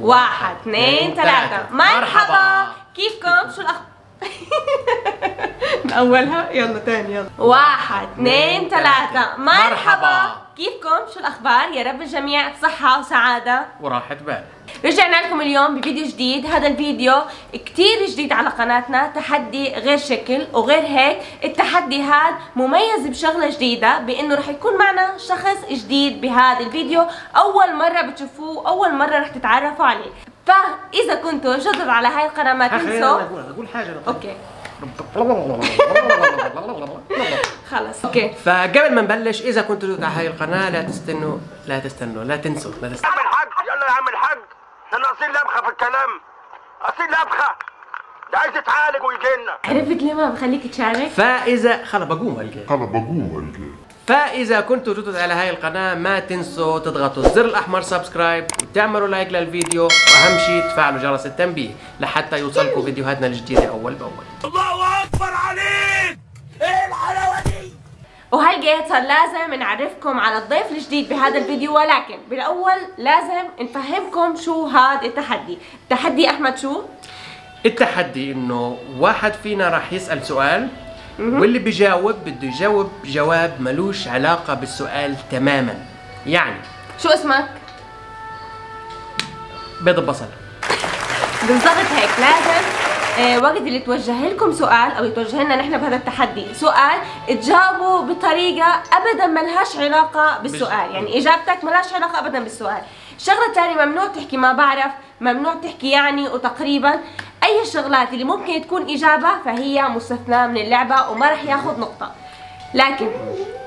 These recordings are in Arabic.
واحد اثنين ثلاثة. مرحبا. كيفكم؟ شو الأخبار؟ من أولها؟ يلا تاني يلا. واحد اثنين ثلاثة. مرحبا. كيفكم؟ شو الأخبار؟ يا رب الجميع بصحة وسعادة. وراحة بال. رجعنا لكم اليوم بفيديو جديد. هذا الفيديو كتير جديد على قناتنا تحدي غير شكل وغير هيك التحدي هذا مميز بشغلة جديدة بإنه رح يكون معنا شخص جديد بهذا الفيديو. أول مرة بتشوفوه أول مرة رح تتعرفوا عليه. فإذا كنتوا جدد على هاي القناة ما تنسوا. أقول حاجة okay. خلص okay. فقبل ما نبلش إذا كنتوا جدد على هاي القناة لا تستنوا لا تستنوا لا تنسوا لا تستنوا. يلا يا عم الحاج إحنا ناقصين لبخه في الكلام. ناقصين لبخه ده عايز يتعالج ويجي لنا. عرفت ليه ما بخليك تشارك؟ فاذا خلص بقوم هال game أنا بقوم هال game فإذا كنتوا جدد على هاي القناة ما تنسوا تضغطوا الزر الأحمر subscribe وتعملوا like للفيديو. وأهم شيء تفعلوا جرس التنبيه لحتى يوصلكم فيديوهاتنا الجديدة أول بأول. الله أكبر! وهالجيت صار لازم نعرفكم على الضيف الجديد بهذا الفيديو ولكن بالأول لازم نفهمكم شو هذا التحدي. التحدي أحمد شو؟ التحدي إنه واحد فينا راح يسأل سؤال واللي بيجاوب بده يجاوب جواب ملوش علاقة بالسؤال تماما. يعني شو اسمك؟ بيض البصل. بالضبط هيك لازم آه وقت اللي توجه لكم سؤال أو يتوجه لنا نحن بهذا التحدي. سؤال تجاوبوا بطريقة ابدا ما لهاش علاقة بالسؤال. يعني إجابتك ما لهاش علاقة ابدا بالسؤال. الشغله الثانية ممنوع تحكي ما بعرف ممنوع تحكي يعني وتقريبا أي الشغلات اللي ممكن تكون إجابة فهي مستثناه من اللعبة وما راح ياخذ نقطة. لكن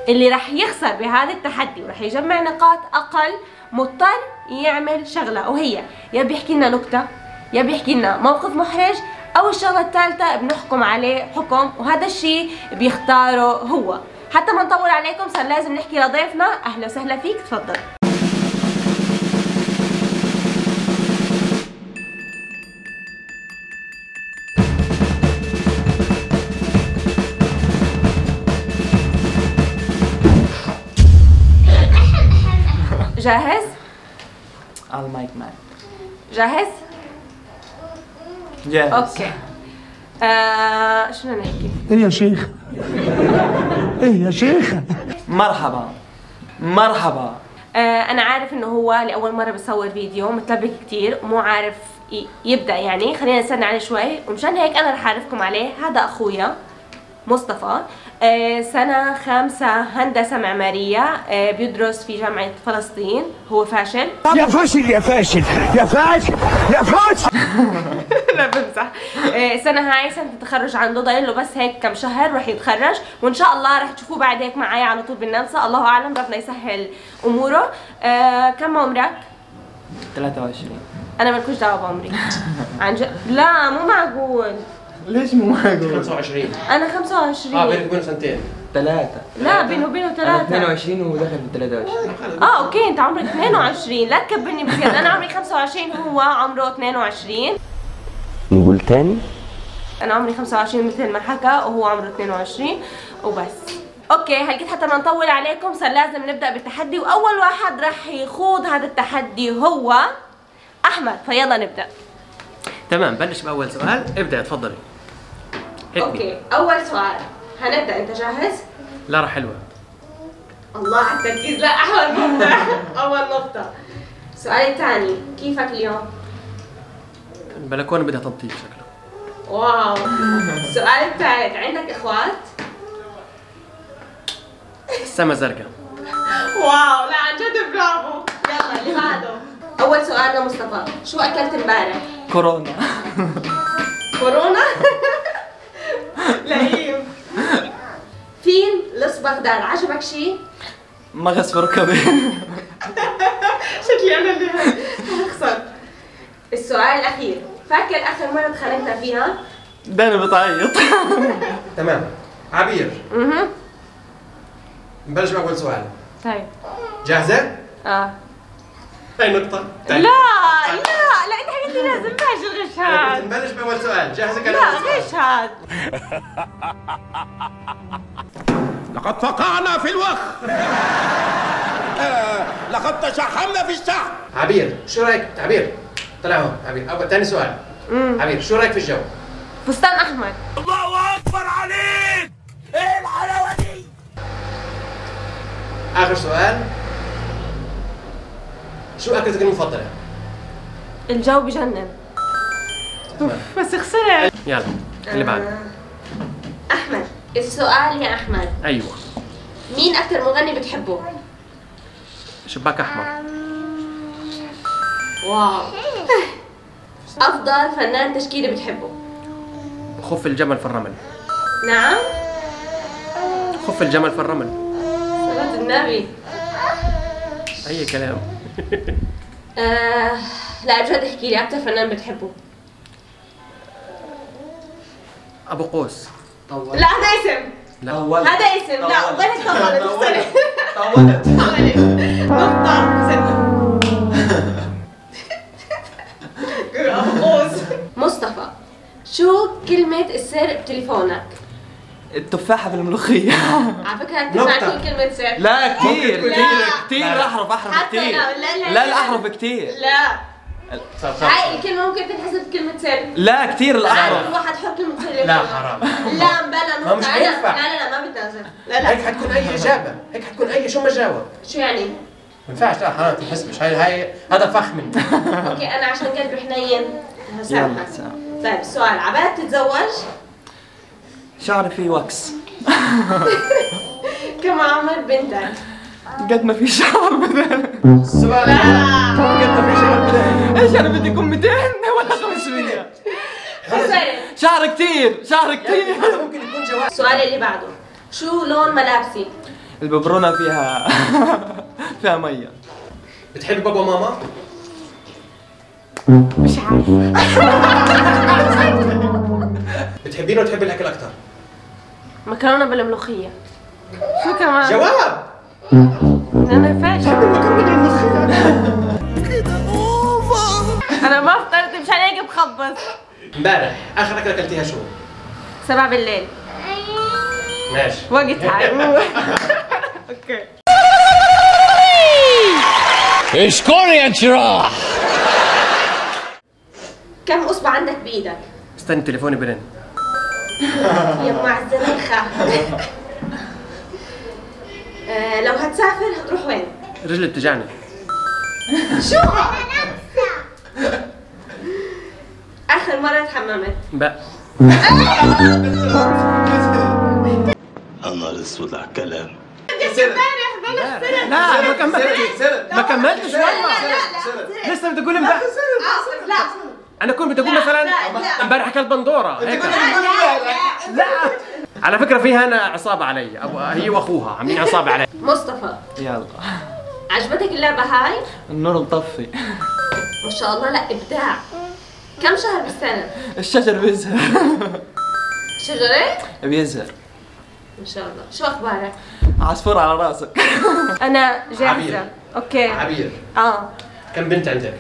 اللي راح يخسر بهذا التحدي وراح يجمع نقاط أقل مضطر يعمل شغلة. وهي يا بيحكي لنا نكتة يا بيحكي لنا موقف محرج أو الشغله الثالثة بنحكم عليه حكم وهذا الشيء بيختاره هو. حتى ما نطول عليكم صار لازم نحكي لضيفنا. أهلا وسهلا فيك تفضل. جاهز؟ المايك مان جاهز؟ جاهز okay آه شو بدنا نحكي؟ إيه يا شيخ. إيه يا شيخ. مرحبا. مرحبا. آه أنا عارف إنه هو لأول مرة بصور فيديو متلبك كتير ومو عارف يبدأ يعني. خلينا نستنى عليه شوي. ومشان هيك أنا رح أعرفكم عليه. هذا أخويا مصطفى. آه سنة خامسة هندسة معمارية آه بيدرس في جامعة فلسطين. هو فاشل. يا فاشل يا فاشل يا فاشل يا فاشل. لا بمزح. آه، السنة هاي سنة التخرج عنده ضايل له بس هيك كم شهر رح يتخرج وإن شاء الله رح تشوفوه بعد هيك معي على طول بالنمسا الله أعلم ربنا يسهل أموره. آه كم عمرك؟ 23 أنا مالكوش دعوة بعمري. عن جد؟ لا مو معقول. ليش مو معقول 25 أنا 25 آه بينك وبينه سنتين. ثلاثة. لا بينه وبينه ثلاثة. 22 ودخل في 23 آه okay أنت عمرك 22 لا تكبرني بزيادة. أنا عمري 25 هو عمره 22 نقول تاني؟ أنا عمري 25 مثل ما حكى وهو عمره 22 وبس. okay هلقيت حتى ما نطول عليكم صار لازم نبدأ بالتحدي. وأول واحد راح يخوض هذا التحدي هو أحمد. فيلا نبدأ. تمام بلش بأول سؤال. ابدأ تفضلي. okay أول سؤال. هنبدأ أنت جاهز؟ لارا حلوة. الله على التركيز لا احمد مبدع أول نقطة. السؤال الثاني كيفك اليوم؟ البلكونة بدها تنظيف شكله واو. السؤال الثالث عندك إخوات؟ السما زرقاء. واو. لا عن جد برافو. يلا اللي بعده. أول سؤال لمصطفى. شو أكلت امبارح؟ كورونا. كورونا؟ لئيم فيلم لص بغداد؟ عجبك شيء مغص في ركبي شكلي أنا اللي هخسر السؤال الأخير. فاكر آخر مرة تخانقنا فيها؟ داني بتعيط. تمام. عبير. أها نبلش بأول سؤال. طيب. جاهزة؟ آه. هاي نقطة؟ لا لا. لازم تعجل غش هاد نبلش بأول سؤال. جاهزة كان لا. غش هاد لقد فقعنا في الوخ آه، لقد تشحمنا في الشحم. عبير شو رأيك؟ عبير طلع هون. عبير أبو ثاني سؤال. عبير شو رأيك في الجو؟ فستان أحمر. الله أكبر عليك! إيه الحلاوة دي؟ آخر سؤال. شو أكلتك المفضلة؟ الجو بجنن. أوف، بس خسرت. يلا اللي بعد. أحمد السؤال يا أحمد. أيوه. مين أكثر مغني بتحبه؟ شباك أحمر. واو. أفضل فنان تشكيلي بتحبه؟ خف الجمل في الرمل. نعم. خف الجمل في الرمل. صلاة النبي. أي كلام. آه لا بجد احكي لي. أكثر فنان بتحبه؟ أبو قوس. لا هذا اسم. لا. طولت هذا اسم. لا طولت. وين طولت طولت. طولت طولت نقطة مصطفى شو كلمة السر بتليفونك؟ التفاحة في الملوخية على فكرة أنت نقطة. معكم كلمة سر؟ لا كثير لا. كثير كثير لا، لا. أحرف أحرف كثير لا، لا، لا، لا. لا. الاحرف كثير لا. صار صار هاي الكلمة ممكن تنحسب كلمة سر لا كثير عادي الاحرف الواحد حط كلمة سر لا حرام. لا مبلا ما مش. هينفع. لا لا لا ما بتنازل لا هيك لا حتكون أي إجابة. هيك حتكون اي شو ما جاوب. شو يعني؟ ما ينفعش. لا حرام تنحسبش هاي هاي هذا فخ مني. أوكي أنا عشان قلبي حنين يلا هسامحك. طيب السؤال عباد تتزوج؟ شعري فيه وكس. كم عمر بنتك؟ قد ما في شعر بدل السؤال قد ما في شغل بداية. إيش أنا بدي يكون 200 ولا 500 خسرت شعر كثير شعر كثير هذا ممكن يكون جواب السؤال اللي بعده شو لون ملابسي؟ الببرونة فيها فيها مية بتحب بابا وماما؟ مش عارفة بتحبينه وتحب الأكل أكثر؟ مكرونة بالملوخية شو كمان؟ جواب أنا فاشل أنا ما فطرت مشان هيك بخبص. امبارح آخر أكلة أكلتيها شو؟ سبعة بالليل. ماشي. وقتها okay. اشكري يا انشراح كم أصبع عندك بإيدك؟ استني تليفوني برن. يا مع الزنيخة آه، لو هتسافر هتروح وين؟ رجلي بتجعني شو؟ آخر مرة تحممت بقى أنا اسود على الكلام. لا ما كملتش. ما كملتش والله. لسه بدي أقول امبارح. لا. أنا كنت بدي أقول مثلا لا، لا. امبارح اكلت بندورة. هيك. لا. على فكرة فيها أنا عصابة علي. أبو هي وأخوها عاملين عصابة علي. مصطفى. يلا. عجبتك اللعبة هاي؟ النور مطفي. ما شاء الله لا إبداع. كم شهر بالسنة؟ الشجر بيزهر. شجرة؟ بيزهر. ما شاء الله. شو أخبارك؟ عصفور على راسك. أنا جاهزة. عبير. okay. عبير. آه. كم بنت عندك؟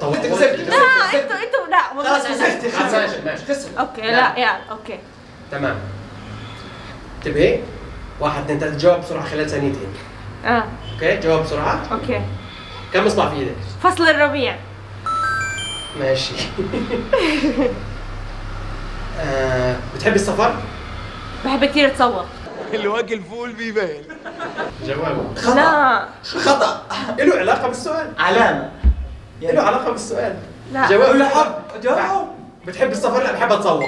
طولت لا أنتوا أنتوا لا والله لا، لا. ماشي. ماشي okay لا يلا okay. تمام. انتبهي واحد اثنين ثلاثة جاوب بسرعة خلال ثانيتين. آه. okay؟ جاوب بسرعة. okay. كم اصبع في إيدك؟ فصل الربيع. ماشي. آه، بتحبي السفر؟ بحب كثير اتصور. الوجه الفول بيبان جواب. لا. خطأ. له علاقة بالسؤال. علامة. له علاقة بالسؤال. لا. جواب لا. حب جاوب بتحب السفر؟ لا بحب أتسوق.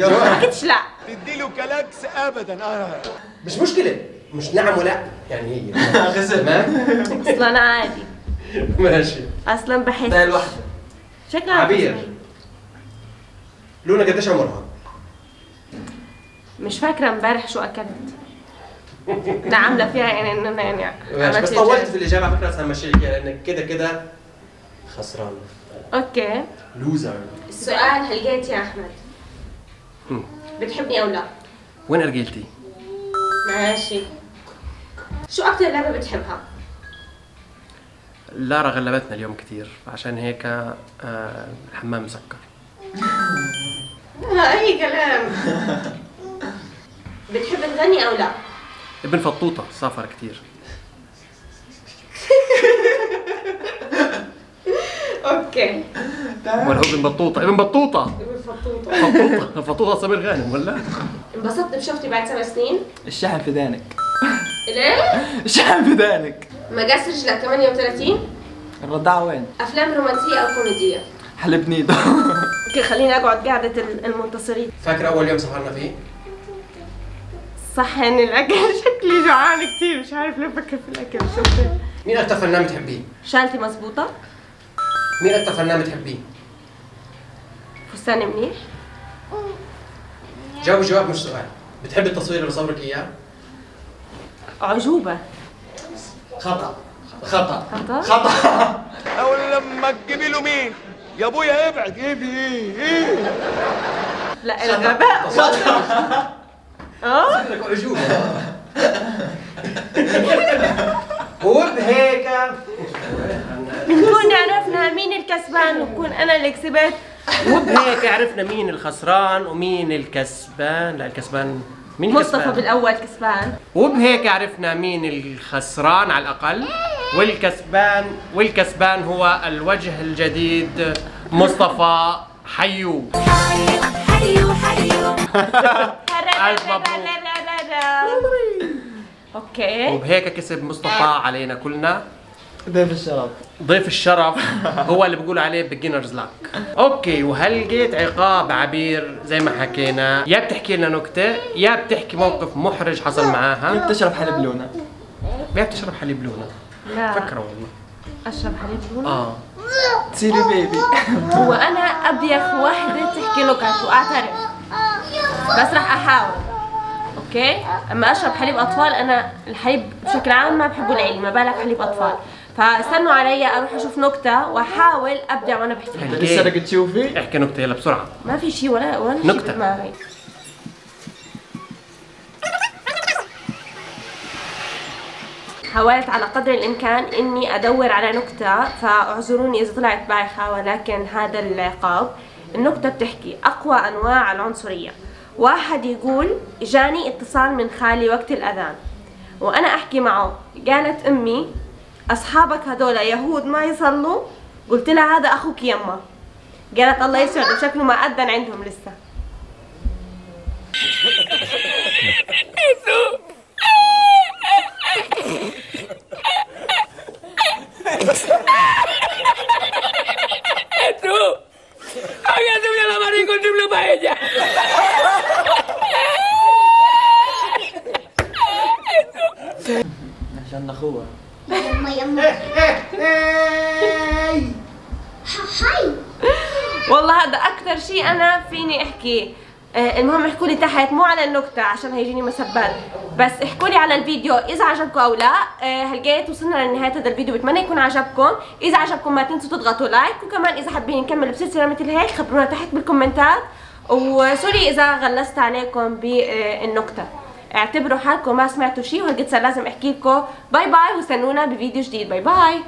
اكيدش لا. تديله كلاكس ابدا. آه. مش مشكلة. مش نعم ولا. يعني هي. غزل. تمام؟ أصلا عادي. ماشي. أصلا بحس. ده الوحدة. شكلها عبير. لونا قديش عمرها؟ مش فاكرة امبارح شو أكلت. لا عاملة فيها يعني إنه أنا يعني بس طولت. في الإجابة على فكرة بس همشي لك لأنك كده كده خسران. أوكي. لوزر السؤال هل لقيت يا أحمد؟ مم. بتحبني أو لا؟ وين أرجيلتي؟ ماشي. شو أكثر لعبة بتحبها؟ لارا غلبتنا اليوم كثير عشان هيك آه الحمام مسكر أي كلام. بتحب تغني أو لا؟ ابن فطوطة سافر كثير أوكي. ولا هو ابن بطوطة؟ ابن بطوطة. بطوطة. بطوطة. سمير غانم ولا؟ انبسطت بشوفتي بعد سبع سنين. الشحن في دانك. ليه؟ الشحن في دانك. مقاس رجلك 38 الرضاعة وين؟ أفلام رومانسية أو كوميدية. حلب نيدو أوكي خليني أقعد قعده ال- المنتصرين. فاكر أول يوم سهرنا فيه؟ صح ان الأكل شكلي جوعان كثير مش عارف ليه بفكر في الأكل. شوفي مين أكثر فنان بتحبيه؟ شالتي مزبوطه مين أكثر فنان بتحبيه؟ فستاني منيح؟ جاوب جواب مش سؤال. بتحب التصوير اللي بصورك إياه؟ عجوبة. خطأ. خطأ. خطأ؟ خطأ. اول لما تجيبي له مين؟ يا أبويا ابعد. إيه إيه إيه. لا الغباء. آه؟ لك عجوبة. وبهيك بنكون عرفنا مين الكسبان وبكون أنا اللي كسبت. وبهيك عرفنا مين الخسران ومين الكسبان. لا الكسبان مين مصطفى الكسبان؟ بالأول كسبان. وبهيك عرفنا مين الخسران على الأقل. والكسبان والكسبان هو الوجه الجديد مصطفى حيو. ألف مبروك. أوكي. وبهيك كسب مصطفى علينا كلنا. ضيف الشرف. ضيف الشرف. هو اللي بيقولوا عليه beginner's luck أوكي وهلقيت عقاب عبير زي ما حكينا. يا بتحكي لنا نكتة يا بتحكي موقف محرج حصل معاها. تشرب حلب لونا. يا بتشرب حليب لونه لا. فكرة والله. أشرب حليب لون آه. تصيري بيبي وأنا أبيخ وحدة تحكي نكت واعترف بس راح أحاول. أوكي؟ أما أشرب حليب أطفال أنا الحليب بشكل عام ما بحبه العيلي ما بالك حليب أطفال. فاستنوا علي أروح أشوف نكتة وأحاول أبدع وأنا بحكي. لسه بدك تشوفي؟ احكي نكتة يلا بسرعة. ما في شيء ولا ولا شيء نكتة. بدماغي حاولت على قدر الإمكان إني أدور على نكتة فاعذروني إذا طلعت بايخة ولكن هذا العقاب. النكتة بتحكي أقوى أنواع العنصرية. واحد يقول جاني اتصال من خالي وقت الأذان وأنا أحكي معه. قالت أمي أصحابك هذول يهود ما يصلوا؟ قلت لها هذا أخوك يما. قالت الله يسعده شكله ما أذن عندهم لسه. أكثر شيء أنا فيني أحكي آه، المهم احكوا لي تحت مو على النكتة عشان هيجيني مسبات بس احكوا لي على الفيديو إذا عجبكم أو لا. آه، هلقيت وصلنا لنهاية هذا الفيديو بتمنى يكون عجبكم. إذا عجبكم ما تنسوا تضغطوا like وكمان إذا حابين نكمل بسلسلة مثل هيك خبرونا تحت بالكومنتات. و sorry إذا غلست عليكم بالنكتة اعتبروا حالكم ما سمعتوا شيء وهالقد صار لازم أحكي لكم. bye bye واستنونا بفيديو جديد. bye bye.